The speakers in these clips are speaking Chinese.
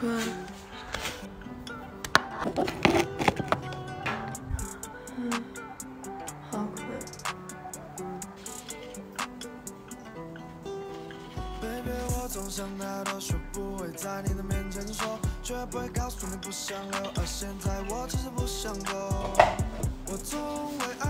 baby，我总想太多，学不会在你的面前说，绝不会告诉你不想留，而现在我只是不想走。我从未爱。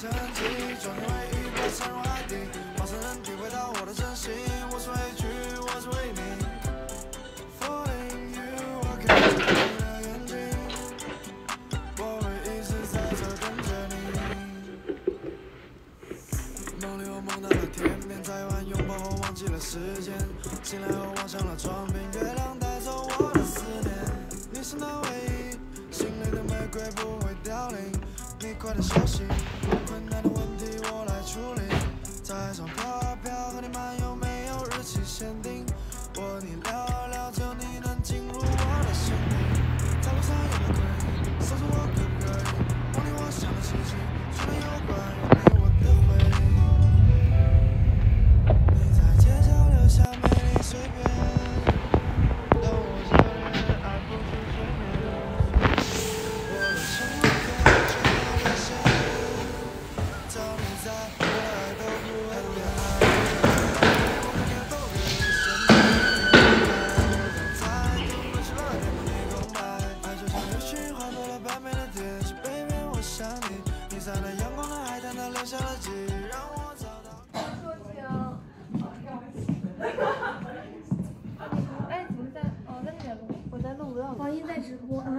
沉寂，装进回忆，被沉入海底。陌生人体会到我的真心，我所畏惧，我是为你。Falling you，我看着你的眼睛，我会一直在这等着你。梦里我梦到了天边，再晚拥抱后忘记了时间。醒来后望向了窗边，月亮带走我的思念。你是那唯一，心里的玫瑰不会凋零。corazón así.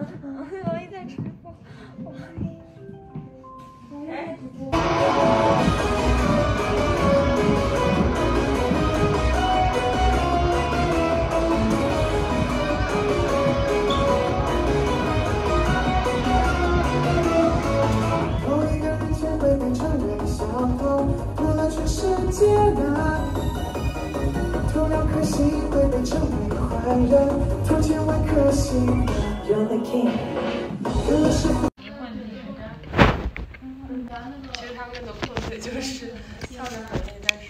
我一在直播，我。世界呢。偷两颗心会变成坏人，偷千万颗心。You're the king. 其实他们个破碎就是笑着喊累，但是。